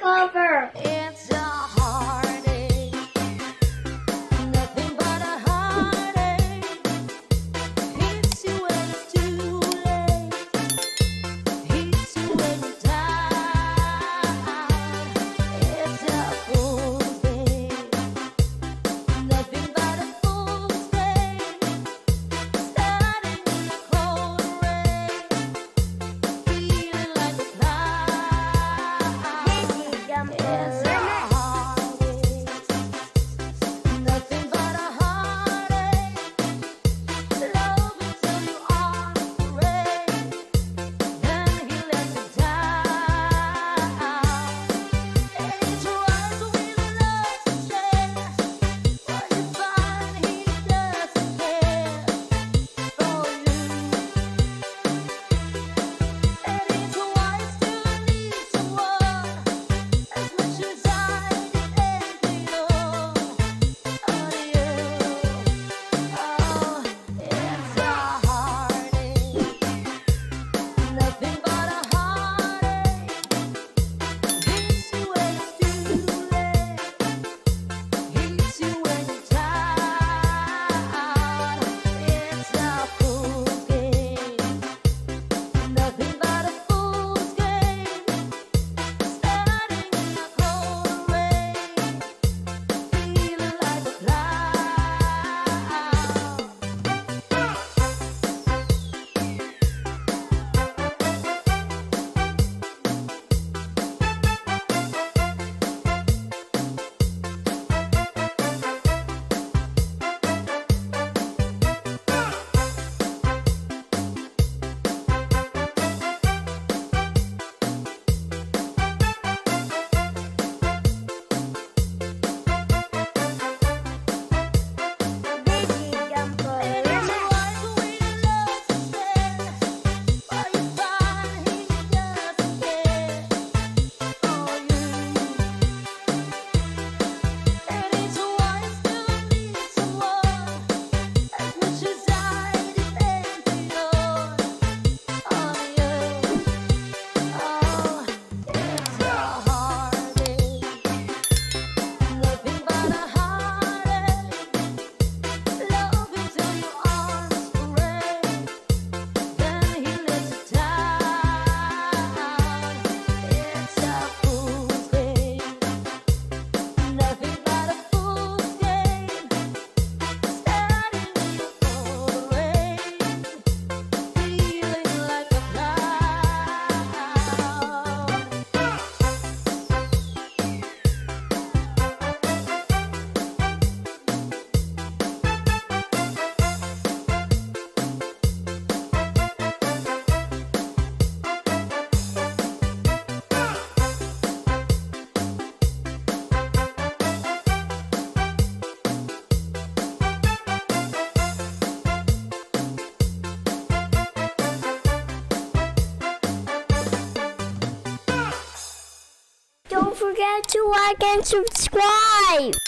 cover. Forget to like and subscribe.